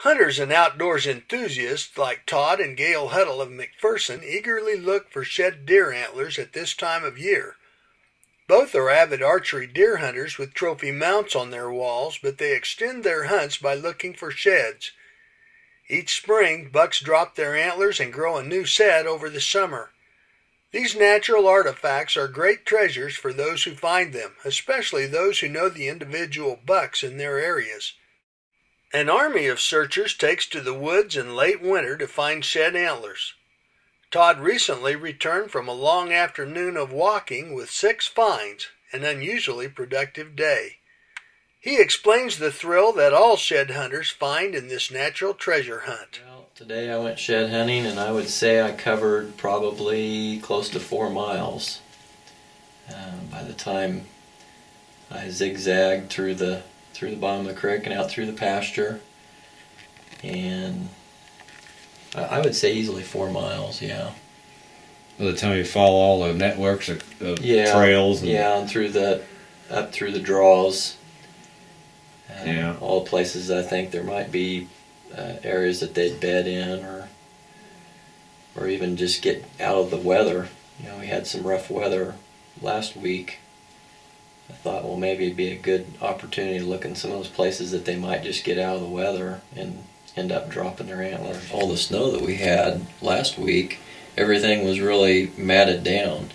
Hunters and outdoors enthusiasts like Todd and Gail Huddle of McPherson eagerly look for shed deer antlers at this time of year. Both are avid archery deer hunters with trophy mounts on their walls, but they extend their hunts by looking for sheds. Each spring, bucks drop their antlers and grow a new set over the summer. These natural artifacts are great treasures for those who find them, especially those who know the individual bucks in their areas. An army of searchers takes to the woods in late winter to find shed antlers. Todd recently returned from a long afternoon of walking with six finds, an unusually productive day. He explains the thrill that all shed hunters find in this natural treasure hunt. Well, today I went shed hunting and I would say I covered probably close to four miles. Uh, by the time I zigzagged through the through the bottom of the creek and out through the pasture. And I would say easily four miles, yeah. By the time you follow all the networks of, of yeah, trails. And yeah, and through the, up through the draws. Uh, yeah. All places I think there might be uh, areas that they'd bed in or or even just get out of the weather. You know, we had some rough weather last week I thought, well, maybe it'd be a good opportunity to look in some of those places that they might just get out of the weather and end up dropping their antlers. All the snow that we had last week, everything was really matted down.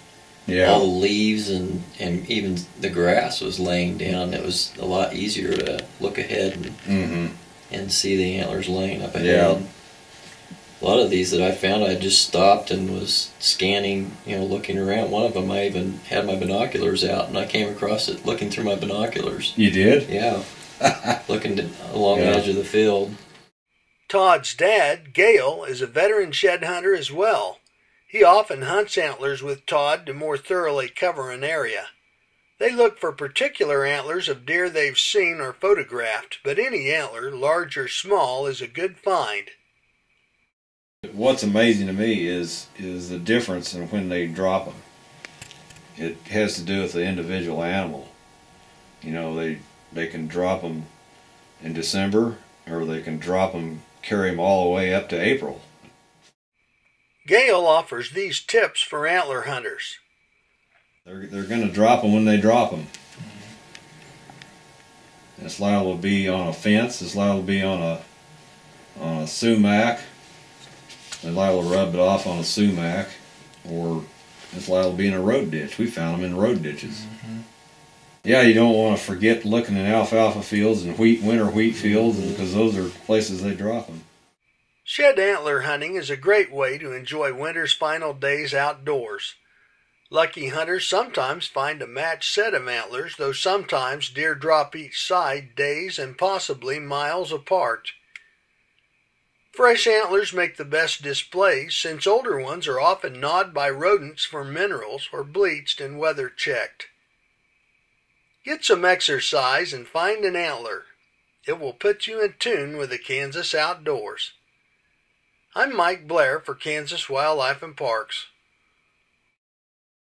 Yeah. All the leaves and, and even the grass was laying down. It was a lot easier to look ahead and, mm-hmm. and see the antlers laying up ahead. Yeah a lot of these that I found, I just stopped and was scanning, you know, looking around. One of them, I even had my binoculars out, and I came across it looking through my binoculars. You did? Yeah, looking to, along yeah. the edge of the field. Todd's dad, Gail, is a veteran shed hunter as well. He often hunts antlers with Todd to more thoroughly cover an area. They look for particular antlers of deer they've seen or photographed, but any antler, large or small, is a good find. What's amazing to me is is the difference in when they drop them. It has to do with the individual animal. You know, they they can drop them in December, or they can drop them, carry them all the way up to April. Gail offers these tips for antler hunters. They're they're going to drop them when they drop them. It's liable to be on a fence. It's liable to be on a on a sumac they're liable to rub it off on a sumac, or it's liable to be in a road ditch. We found them in road ditches. Mm-hmm. Yeah, you don't want to forget looking at alfalfa fields and wheat winter wheat fields because those are places they drop them. Shed antler hunting is a great way to enjoy winter's final days outdoors. Lucky hunters sometimes find a matched set of antlers, though sometimes deer drop each side days and possibly miles apart. Fresh antlers make the best display, since older ones are often gnawed by rodents for minerals or bleached and weather checked. Get some exercise and find an antler. It will put you in tune with the Kansas outdoors. I'm Mike Blair for Kansas Wildlife and Parks.